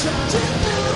try to